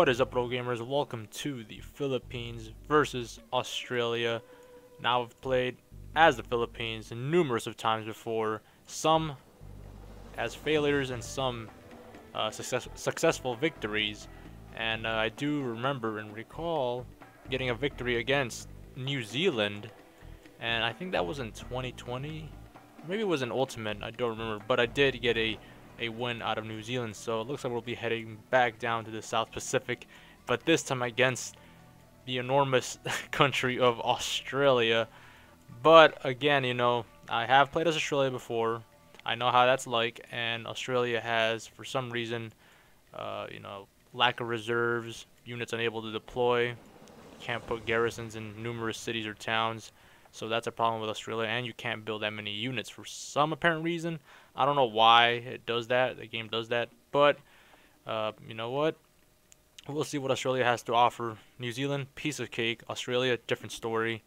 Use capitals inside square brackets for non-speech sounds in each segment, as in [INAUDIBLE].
What is up, pro gamers? Welcome to the Philippines versus Australia. Now I've played as the Philippines numerous of times before, some as failures and some uh, success successful victories. And uh, I do remember and recall getting a victory against New Zealand, and I think that was in 2020. Maybe it was an Ultimate, I don't remember, but I did get a a win out of New Zealand. So it looks like we'll be heading back down to the South Pacific, but this time against the enormous [LAUGHS] country of Australia. But again, you know, I have played as Australia before. I know how that's like, and Australia has, for some reason, uh, you know, lack of reserves, units unable to deploy, can't put garrisons in numerous cities or towns. So that's a problem with Australia, and you can't build that many units for some apparent reason. I don't know why it does that. The game does that, but uh, you know what? We'll see what Australia has to offer. New Zealand, piece of cake. Australia, different story.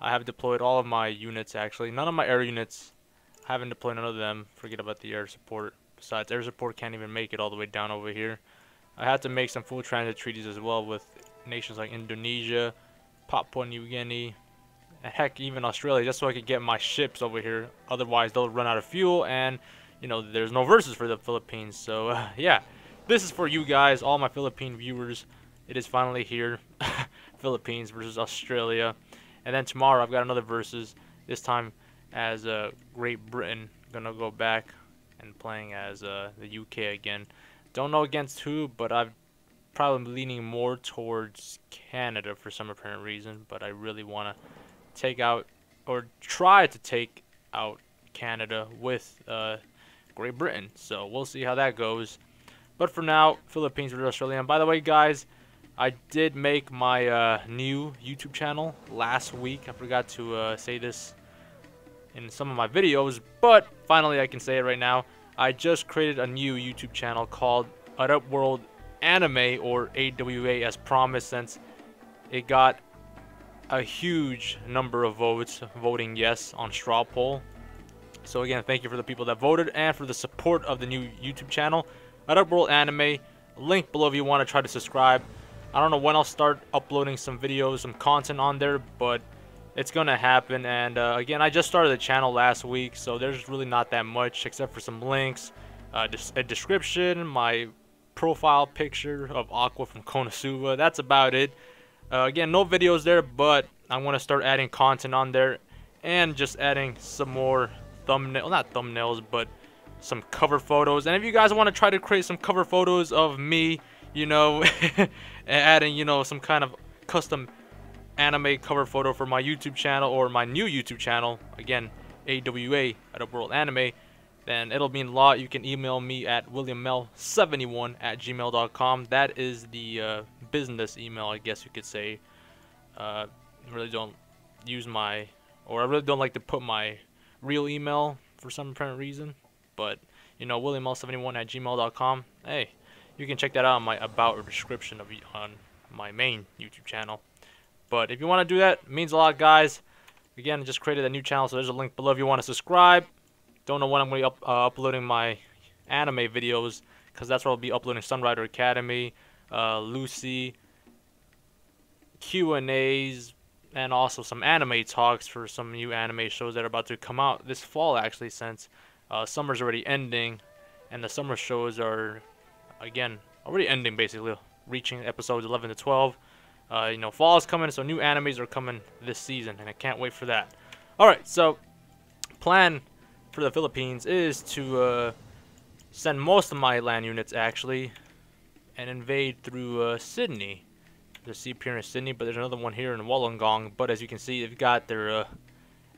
I have deployed all of my units actually. None of my air units. I haven't deployed none of them. Forget about the air support. Besides, air support can't even make it all the way down over here. I had to make some full transit treaties as well with nations like Indonesia, Papua New Guinea, heck, even Australia, just so I could get my ships over here. Otherwise, they'll run out of fuel, and, you know, there's no verses for the Philippines. So, uh, [LAUGHS] yeah, this is for you guys, all my Philippine viewers. It is finally here. [LAUGHS] Philippines versus Australia. And then tomorrow, I've got another versus, this time as uh, Great Britain. Gonna go back and playing as uh, the UK again. Don't know against who, but I've probably leaning more towards Canada for some apparent reason, but I really want to take out or try to take out Canada with uh, Great Britain. So we'll see how that goes. But for now, Philippines versus Australia. And by the way, guys, I did make my uh, new YouTube channel last week. I forgot to uh, say this in some of my videos, but finally I can say it right now. I just created a new YouTube channel called Adept World Anime or AWA as promised since it got a huge number of votes voting yes on straw poll. So again, thank you for the people that voted and for the support of the new YouTube channel. Adept World Anime, link below if you want to try to subscribe. I don't know when I'll start uploading some videos, some content on there, but it's gonna happen. And uh, again, I just started the channel last week, so there's really not that much except for some links, uh, a description, my profile picture of Aqua from Konosuba. That's about it. Uh, again, no videos there, but I'm going to start adding content on there and just adding some more thumbnail, not thumbnails, but some cover photos. And if you guys want to try to create some cover photos of me, you know, [LAUGHS] adding, you know, some kind of custom anime cover photo for my YouTube channel or my new YouTube channel, again, AWA, Adept World Anime, then it'll mean a lot. You can email me at williammel71 at gmail.com. That is the uh, business email, I guess you could say. Uh, I really don't use my, or I really don't like to put my real email for some apparent reason. But, you know, williammel71 at gmail.com. Hey, you can check that out on my about or description of on my main YouTube channel. But if you want to do that, means a lot, guys. Again, I just created a new channel, so there's a link below if you want to subscribe. Don't know when I'm going to be up, uh, uploading my anime videos because that's where I'll be uploading Sunrider Academy, uh, Lucy, Q&As, and also some anime talks for some new anime shows that are about to come out this fall actually since uh, summer's already ending and the summer shows are again already ending basically reaching episodes 11 to 12 uh, you know fall is coming so new animes are coming this season and I can't wait for that. Alright so plan for the Philippines is to uh, send most of my land units actually and invade through uh, Sydney. There's a here in Sydney, but there's another one here in Wollongong. But as you can see, they've got their, uh,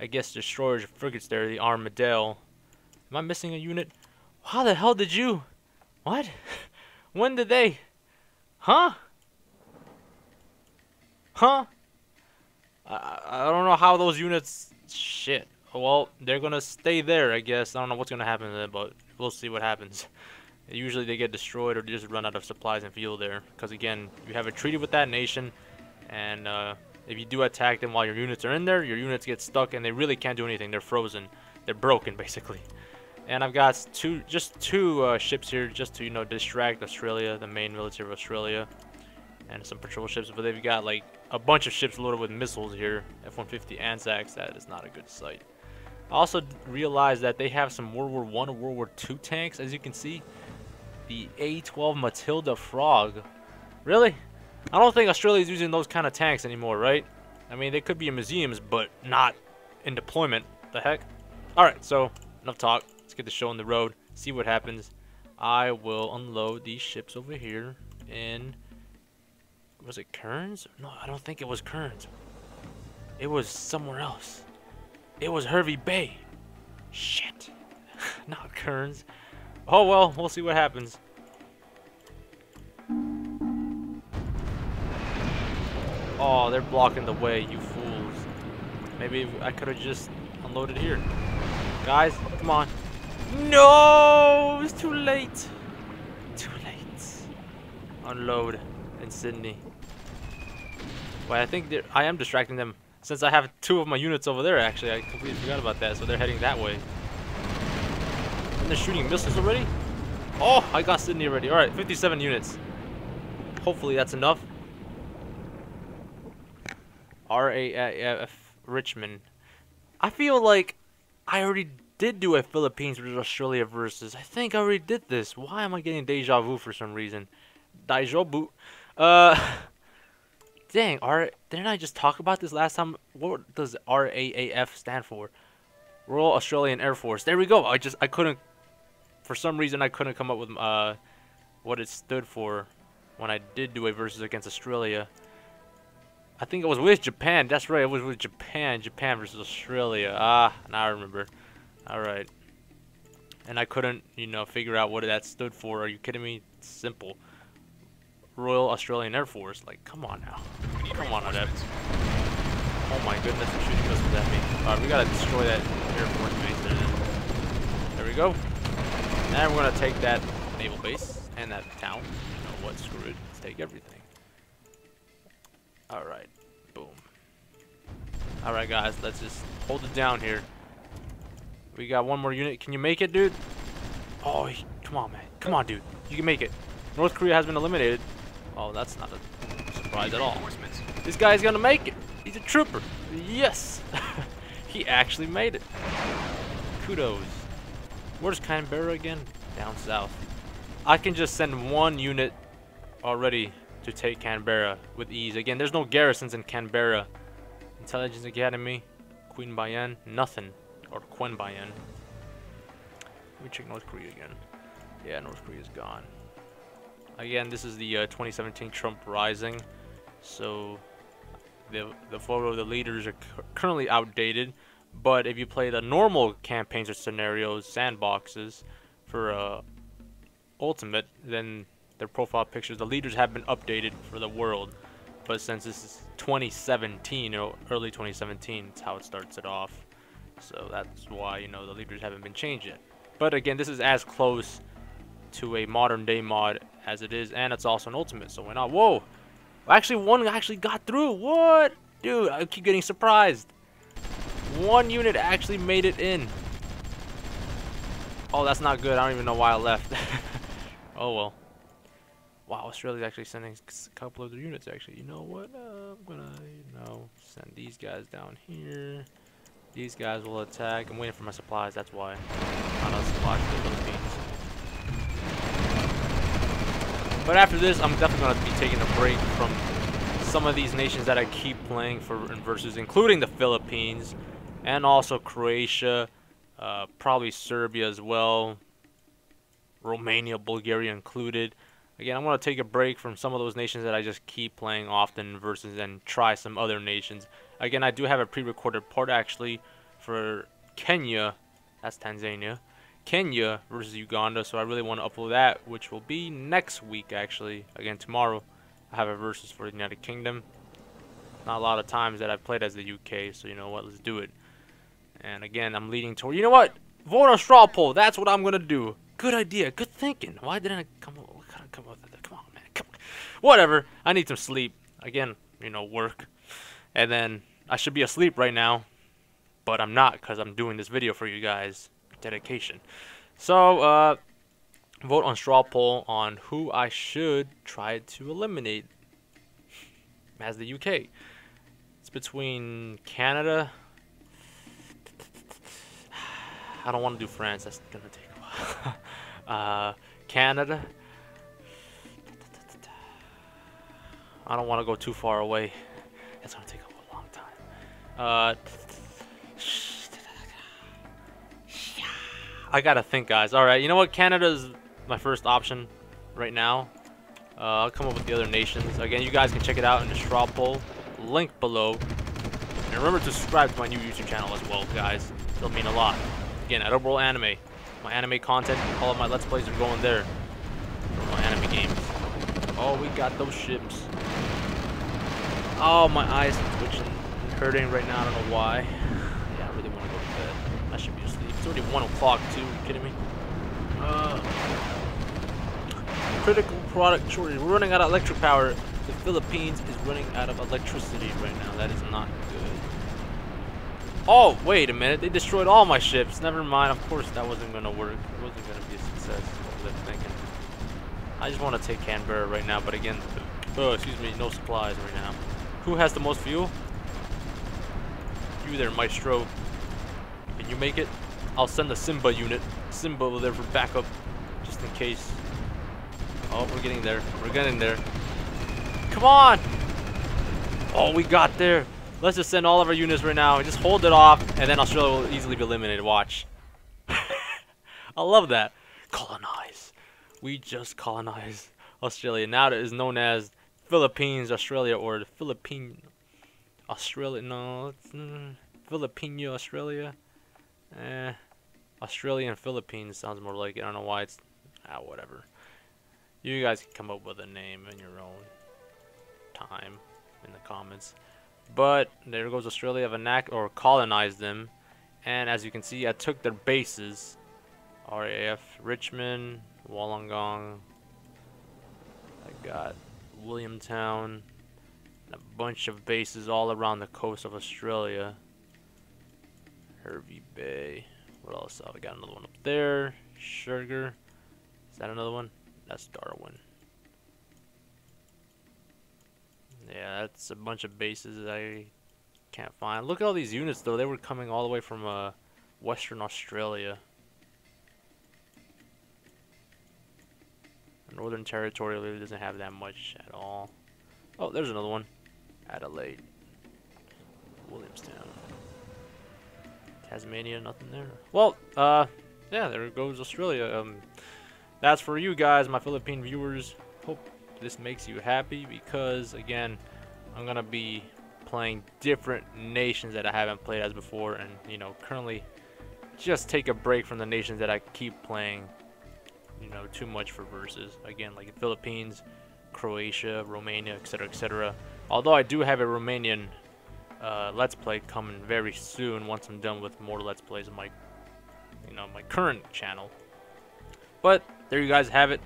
I guess, destroyers frigates there, the Armidale. Am I missing a unit? How the hell did you? What? [LAUGHS] when did they? Huh? Huh? I, I don't know how those units... Shit. Well, they're gonna stay there, I guess. I don't know what's gonna happen to them, but we'll see what happens. [LAUGHS] Usually they get destroyed or just run out of supplies and fuel there. Because again, you have a treaty with that nation, and uh, if you do attack them while your units are in there, your units get stuck and they really can't do anything. They're frozen. They're broken, [LAUGHS] basically. And I've got two, just two uh, ships here just to, you know, distract Australia, the main military of Australia. and some patrol ships, but they've got like a bunch of ships loaded with missiles here, F-150 Anzacs. That is not a good sight. I also realized that they have some World War One World War Two tanks, as you can see. The A-12 Matilda Frog. Really? I don't think Australia is using those kind of tanks anymore, right? I mean, they could be in museums, but not in deployment. The heck? Alright, so enough talk. Let's get the show on the road, see what happens. I will unload these ships over here in... Was it Cairns? No, I don't think it was Cairns. It was somewhere else. It was Hervey Bay. Shit. [LAUGHS] Not Cairns. Oh well, we'll see what happens. Oh, they're blocking the way, you fools. Maybe I could have just unloaded here. Guys, come on. No! It's too late. Too late. Unload in Sydney. Wait, I think I am distracting them. Since I have two of my units over there, actually. I completely forgot about that, so they're heading that way. And they're shooting missiles already? Oh, I got Sydney already. Alright, 57 units. Hopefully that's enough. RAF Richmond. I feel like I already did do a Philippines versus Australia versus. I think I already did this. Why am I getting deja vu for some reason? Deja vu. Uh, [LAUGHS] dang. R. Didn't I just talk about this last time? What does RAAF stand for? Royal Australian Air Force. There we go. I just I couldn't. For some reason, I couldn't come up with uh what it stood for when I did do a versus against Australia. I think it was with Japan. That's right. It was with Japan. Japan versus Australia. Ah, now I remember. All right. And I couldn't, you know, figure out what that stood for. Are you kidding me? It's simple. Royal Australian Air Force. Like, come on now. Come on. Oh my goodness, they're shooting missiles at me. Alright, we gotta destroy that Air Force base there. There we go. And we're gonna take that naval base and that town. You know what? Screw it. Let's take everything. Alright. Boom. Alright, guys. Let's just hold it down here. We got one more unit. Can you make it, dude? Oh, come on, man. Come on, dude. You can make it. North Korea has been eliminated. Oh, that's not a surprise at all. This guy's gonna make it. He's a trooper. Yes. [LAUGHS] he actually made it. Kudos. Where's Canberra again? Down south. I can just send one unit already to take Canberra with ease. Again, there's no garrisons in Canberra. Intelligence Academy, Queanbeyan, nothing. Or Queanbeyan. Let me check North Korea again. Yeah, North Korea's gone. Again, this is the uh, 2017 Trump Rising. So, the, the photo of the leaders are currently outdated. But if you play the normal campaigns or scenarios, sandboxes, for uh, Ultimate, then their profile pictures. The leaders have been updated for the world, but since this is 2017 or early 2017, it's how it starts it off. So that's why you know the leaders haven't been changed yet. But again, this is as close to a modern day mod as it is, and it's also an ultimate. So why not? Whoa! Actually, one actually got through. What? Dude, I keep getting surprised. One unit actually made it in. Oh, that's not good. I don't even know why I left. [LAUGHS] oh well. Wow, Australia's actually sending a couple of their units, actually. You know what? Uh, I'm gonna, you know, send these guys down here. These guys will attack. I'm waiting for my supplies, that's why. Not enough supplies for the Philippines. But after this, I'm definitely gonna be taking a break from some of these nations that I keep playing for versus, including the Philippines, and also Croatia, uh, probably Serbia as well, Romania, Bulgaria included. Again, I'm going to take a break from some of those nations that I just keep playing often versus and try some other nations. Again, I do have a pre-recorded part actually for Kenya. That's Tanzania. Kenya versus Uganda, so I really want to upload that, which will be next week actually. Again, tomorrow I have a versus for the United Kingdom. Not a lot of times that I've played as the UK, so you know what, let's do it. And again, I'm leading toward, you know what? Vote on straw poll, that's what I'm going to do. Good idea, good thinking. Why didn't I come up come on, come on, man, come on. Whatever. I need some sleep. Again, you know, work. And then I should be asleep right now, but I'm not because I'm doing this video for you guys. Dedication. So, uh, vote on straw poll on who I should try to eliminate as the UK. It's between Canada. [SIGHS] I don't want to do France. That's gonna take a while. [LAUGHS] uh, Canada. I don't want to go too far away. That's gonna take a long time. Uh, [SIGHS] I gotta think, guys. All right, you know what? Canada's my first option right now. Uh, I'll come up with the other nations. Again, you guys can check it out in the straw poll. Link below. And remember to subscribe to my new YouTube channel as well, guys. It'll mean a lot. Again, Adept World Anime. My anime content, all of my Let's Plays are going there. For my anime games. Oh, we got those ships. Oh, my eyes are twitching and hurting right now. I don't know why. [SIGHS] Yeah, I really want to go to bed. I should be asleep. It's already 1 o'clock, too. Are you kidding me? Uh, critical product shortage. We're running out of electric power. The Philippines is running out of electricity right now. That is not good. Oh, wait a minute. They destroyed all my ships. Never mind. Of course that wasn't going to work. It wasn't going to be a success. What I thinking? I just want to take Canberra right now. But again, oh, excuse me, no supplies right now. Who has the most fuel? You there, Maestro. Can you make it? I'll send the Simba unit. Simba over there for backup, just in case. Oh, we're getting there. We're getting there. Come on! Oh, we got there. Let's just send all of our units right now and just hold it off, and then Australia will easily be eliminated. Watch. [LAUGHS] I love that. Colonize. We just colonized Australia. Now it is known as Philippines, Australia, or the Philippine Australia. No, mm, Filipino Australia. Eh, Australian Philippines sounds more like it. I don't know why it's ah whatever. You guys can come up with a name in your own time in the comments. But there goes Australia. Have a knack or colonized them, and as you can see, I took their bases. RAF Richmond, Wollongong. I got Williamtown, a bunch of bases all around the coast of Australia. Hervey Bay. What else? Oh, we got another one up there. Sugar. Is that another one? That's Darwin. Yeah, that's a bunch of bases I can't find. Look at all these units, though. They were coming all the way from uh, Western Australia. Northern Territory really doesn't have that much at all. Oh, there's another one. Adelaide. Williamstown. Tasmania, nothing there. Well, uh, yeah, there goes Australia. Um, that's for you guys, my Philippine viewers. This makes you happy because, again, I'm to be playing different nations that I haven't played as before and, you know, currently just take a break from the nations that I keep playing you know too much for verses. Again, like Philippines, Croatia, Romania, etc., etc. Although I do have a Romanian uh, Let's Play coming very soon once I'm done with more Let's Plays on my, you know, my current channel. But there you guys have it.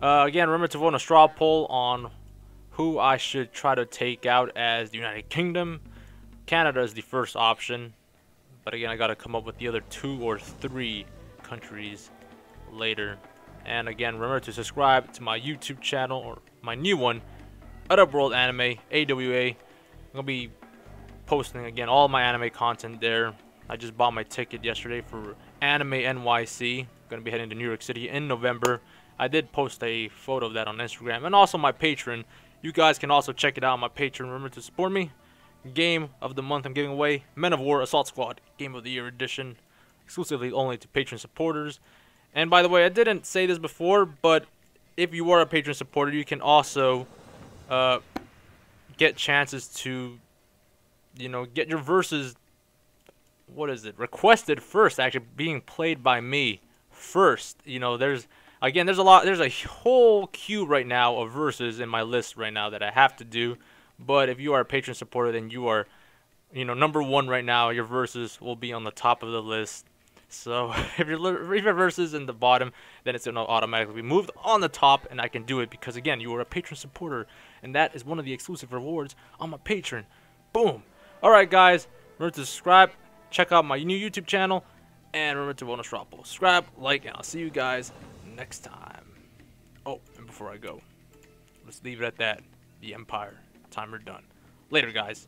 Uh, again, remember to vote in a straw poll on who I should try to take out as the United Kingdom. Canada is the first option, but again, I got to come up with the other two or three countries later. And again, remember to subscribe to my YouTube channel or my new one, Adept World Anime, AWA. I'm going to be posting again all my anime content there. I just bought my ticket yesterday for Anime NYC. Going to be heading to New York City in November. I did post a photo of that on Instagram and also my Patreon. You guys can also check it out on my Patreon. Remember to support me. Game of the month I'm giving away Men of War Assault Squad Game of the Year Edition. Exclusively only to Patreon supporters. And by the way, I didn't say this before, but if you are a Patreon supporter, you can also uh, get chances to, you know, get your verses. What is it? Requested first, actually being played by me first. You know, there's again, there's a lot. There's a whole queue right now of verses in my list right now that I have to do. But if you are a patron supporter, then you are, you know, number one right now. Your verses will be on the top of the list. So [LAUGHS] if your if your in the bottom, then it's gonna automatically be moved on the top, and I can do it because again, you are a patron supporter, and that is one of the exclusive rewards on my patron. Boom. All right, guys, remember to subscribe, check out my new YouTube channel, and remember to vote drop. Subscribe, like, and I'll see you guys next time. Oh, and before I go, let's leave it at that. The Empire. Timer done. Later, guys.